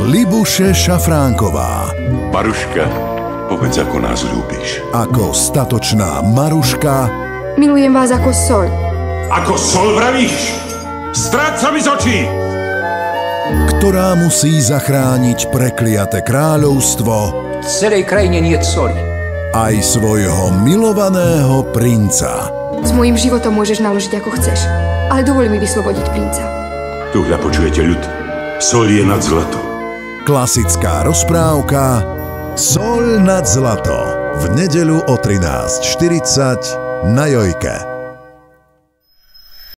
Libuše Šafránková Maruška, povedz, ako nás ľúbiš. ako statočná Maruška Milujem vás ako sol. Ako sol vravíš? Stráca mi z očí! ktorá musí zachrániť prekliate kráľovstvo V celej krajine nie soli. aj svojho milovaného princa. S môjim životom môžeš naložiť ako chceš, ale dovol mi vyslobodiť princa. Tu hľa počujete ľud. Sol je nad zlato. Klasická rozprávka Sol nad zlato v nedeľu o 13.40 na Jojke.